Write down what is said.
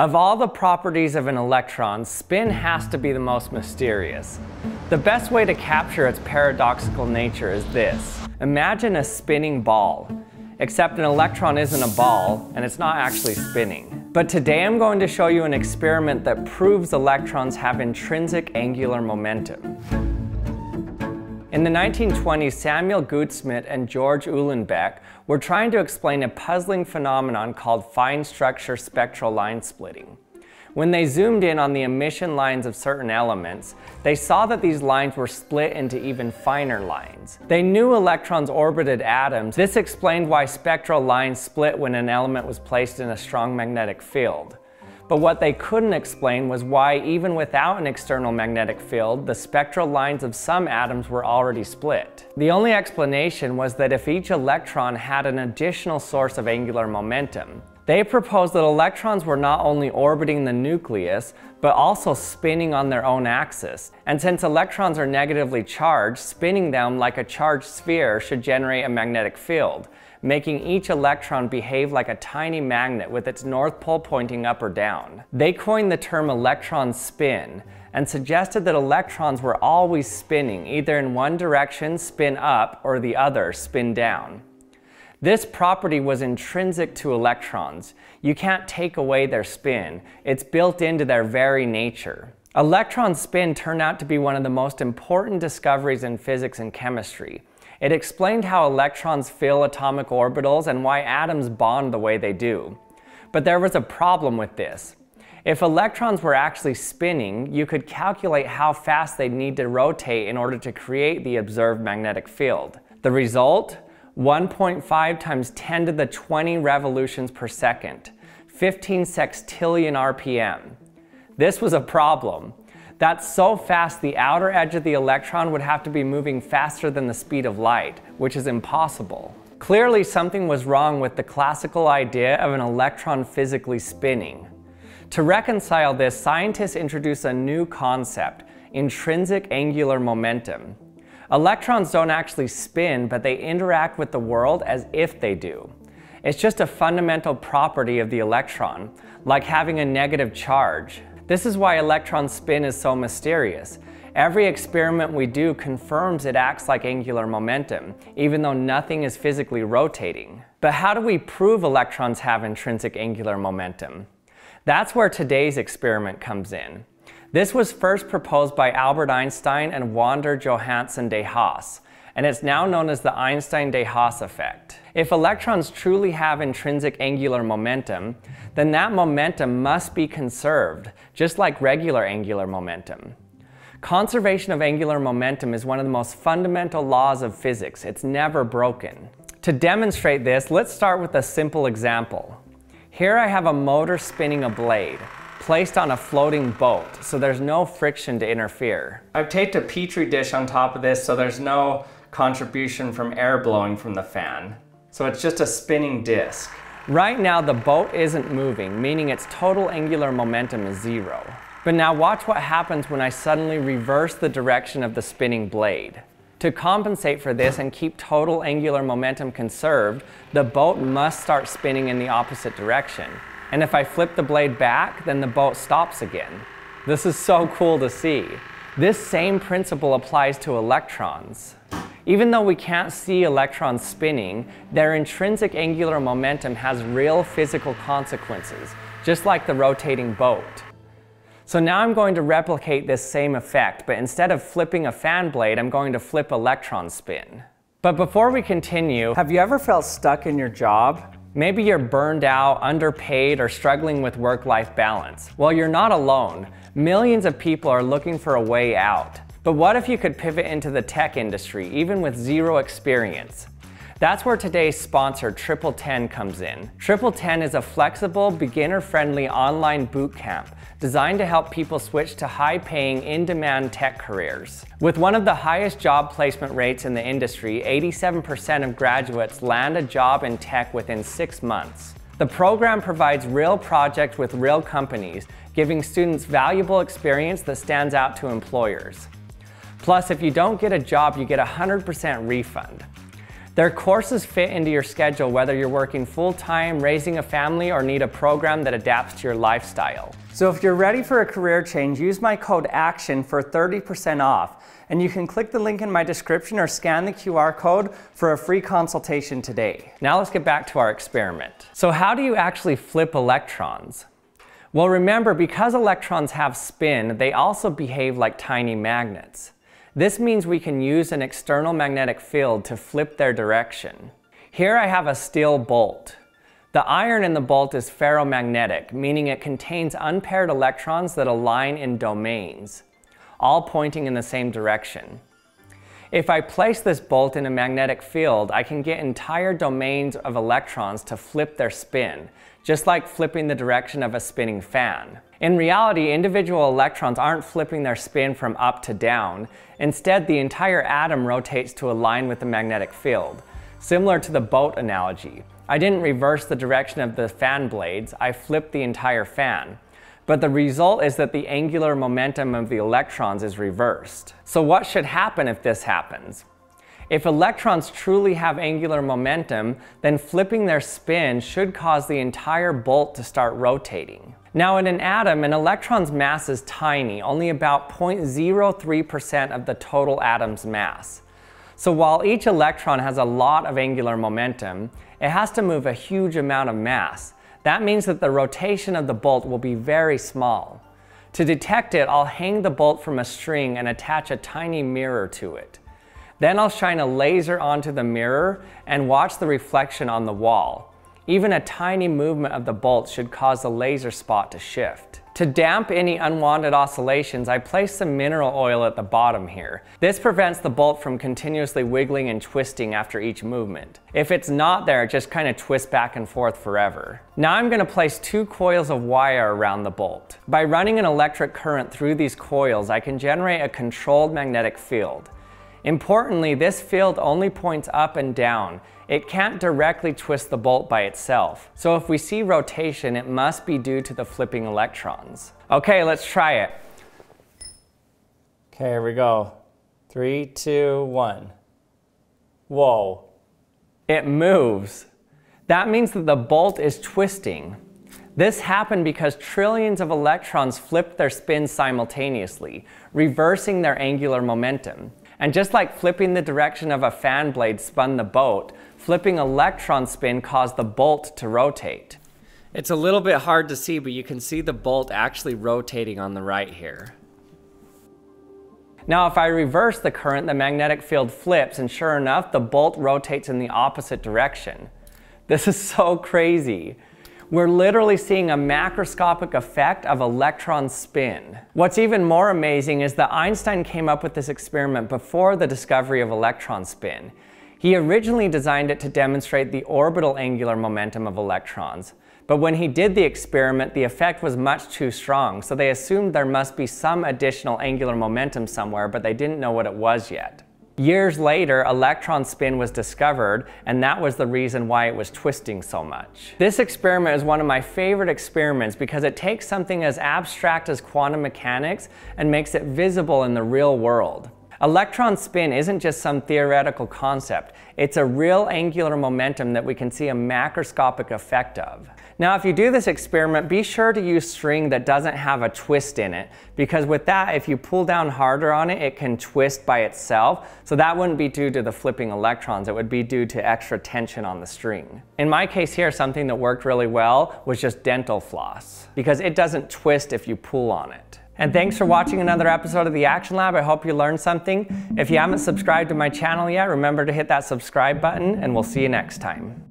Of all the properties of an electron, spin has to be the most mysterious. The best way to capture its paradoxical nature is this. Imagine a spinning ball, except an electron isn't a ball and it's not actually spinning. But today I'm going to show you an experiment that proves electrons have intrinsic angular momentum. In the 1920s, Samuel Goudsmit and George Uhlenbeck were trying to explain a puzzling phenomenon called fine structure spectral line splitting. When they zoomed in on the emission lines of certain elements, they saw that these lines were split into even finer lines. They knew electrons orbited atoms. This explained why spectral lines split when an element was placed in a strong magnetic field. But what they couldn't explain was why, even without an external magnetic field, the spectral lines of some atoms were already split. The only explanation was that if each electron had an additional source of angular momentum, they proposed that electrons were not only orbiting the nucleus, but also spinning on their own axis. And since electrons are negatively charged, spinning them like a charged sphere should generate a magnetic field making each electron behave like a tiny magnet with its north pole pointing up or down. They coined the term electron spin and suggested that electrons were always spinning, either in one direction, spin up, or the other, spin down. This property was intrinsic to electrons. You can't take away their spin. It's built into their very nature. Electron spin turned out to be one of the most important discoveries in physics and chemistry. It explained how electrons fill atomic orbitals and why atoms bond the way they do. But there was a problem with this. If electrons were actually spinning, you could calculate how fast they'd need to rotate in order to create the observed magnetic field. The result? 1.5 times 10 to the 20 revolutions per second, 15 sextillion RPM. This was a problem. That's so fast the outer edge of the electron would have to be moving faster than the speed of light, which is impossible. Clearly something was wrong with the classical idea of an electron physically spinning. To reconcile this, scientists introduce a new concept, intrinsic angular momentum. Electrons don't actually spin, but they interact with the world as if they do. It's just a fundamental property of the electron, like having a negative charge. This is why electron spin is so mysterious. Every experiment we do confirms it acts like angular momentum, even though nothing is physically rotating. But how do we prove electrons have intrinsic angular momentum? That's where today's experiment comes in. This was first proposed by Albert Einstein and Wander Johannes de Haas, and it's now known as the Einstein-de Haas effect. If electrons truly have intrinsic angular momentum, then that momentum must be conserved, just like regular angular momentum. Conservation of angular momentum is one of the most fundamental laws of physics. It's never broken. To demonstrate this, let's start with a simple example. Here I have a motor spinning a blade, placed on a floating boat, so there's no friction to interfere. I've taped a petri dish on top of this so there's no contribution from air blowing from the fan. So it's just a spinning disc. Right now the boat isn't moving, meaning its total angular momentum is zero. But now watch what happens when I suddenly reverse the direction of the spinning blade. To compensate for this and keep total angular momentum conserved, the boat must start spinning in the opposite direction. And if I flip the blade back, then the boat stops again. This is so cool to see. This same principle applies to electrons. Even though we can't see electrons spinning, their intrinsic angular momentum has real physical consequences, just like the rotating boat. So now I'm going to replicate this same effect, but instead of flipping a fan blade, I'm going to flip electron spin. But before we continue, have you ever felt stuck in your job? Maybe you're burned out, underpaid, or struggling with work-life balance. Well, you're not alone. Millions of people are looking for a way out. But what if you could pivot into the tech industry, even with zero experience? That's where today's sponsor, TripleTen, comes in. TripleTen is a flexible, beginner-friendly online bootcamp designed to help people switch to high-paying, in-demand tech careers. With one of the highest job placement rates in the industry, 87% of graduates land a job in tech within six months. The program provides real projects with real companies, giving students valuable experience that stands out to employers. Plus, if you don't get a job, you get a 100% refund. Their courses fit into your schedule whether you're working full-time, raising a family, or need a program that adapts to your lifestyle. So if you're ready for a career change, use my code ACTION for 30% off. And you can click the link in my description or scan the QR code for a free consultation today. Now let's get back to our experiment. So how do you actually flip electrons? Well, remember, because electrons have spin, they also behave like tiny magnets. This means we can use an external magnetic field to flip their direction. Here I have a steel bolt. The iron in the bolt is ferromagnetic, meaning it contains unpaired electrons that align in domains, all pointing in the same direction. If I place this bolt in a magnetic field, I can get entire domains of electrons to flip their spin, just like flipping the direction of a spinning fan. In reality, individual electrons aren't flipping their spin from up to down. Instead, the entire atom rotates to align with the magnetic field, similar to the boat analogy. I didn't reverse the direction of the fan blades, I flipped the entire fan. But the result is that the angular momentum of the electrons is reversed. So what should happen if this happens? If electrons truly have angular momentum, then flipping their spin should cause the entire bolt to start rotating. Now in an atom, an electron's mass is tiny, only about 0.03% of the total atom's mass. So while each electron has a lot of angular momentum, it has to move a huge amount of mass. That means that the rotation of the bolt will be very small. To detect it, I'll hang the bolt from a string and attach a tiny mirror to it. Then I'll shine a laser onto the mirror and watch the reflection on the wall. Even a tiny movement of the bolt should cause the laser spot to shift. To damp any unwanted oscillations, I place some mineral oil at the bottom here. This prevents the bolt from continuously wiggling and twisting after each movement. If it's not there, it just kind of twists back and forth forever. Now I'm going to place two coils of wire around the bolt. By running an electric current through these coils, I can generate a controlled magnetic field. Importantly, this field only points up and down. It can't directly twist the bolt by itself. So if we see rotation, it must be due to the flipping electrons. Okay, let's try it. Okay, here we go. Three, two, one. Whoa. It moves. That means that the bolt is twisting. This happened because trillions of electrons flipped their spins simultaneously, reversing their angular momentum. And just like flipping the direction of a fan blade spun the boat, flipping electron spin caused the bolt to rotate. It's a little bit hard to see, but you can see the bolt actually rotating on the right here. Now if I reverse the current, the magnetic field flips, and sure enough, the bolt rotates in the opposite direction. This is so crazy we're literally seeing a macroscopic effect of electron spin. What's even more amazing is that Einstein came up with this experiment before the discovery of electron spin. He originally designed it to demonstrate the orbital angular momentum of electrons, but when he did the experiment, the effect was much too strong, so they assumed there must be some additional angular momentum somewhere, but they didn't know what it was yet. Years later, electron spin was discovered, and that was the reason why it was twisting so much. This experiment is one of my favorite experiments because it takes something as abstract as quantum mechanics and makes it visible in the real world. Electron spin isn't just some theoretical concept, it's a real angular momentum that we can see a macroscopic effect of. Now if you do this experiment, be sure to use string that doesn't have a twist in it, because with that, if you pull down harder on it, it can twist by itself, so that wouldn't be due to the flipping electrons, it would be due to extra tension on the string. In my case here, something that worked really well was just dental floss, because it doesn't twist if you pull on it. And thanks for watching another episode of the Action Lab. I hope you learned something. If you haven't subscribed to my channel yet, remember to hit that subscribe button and we'll see you next time.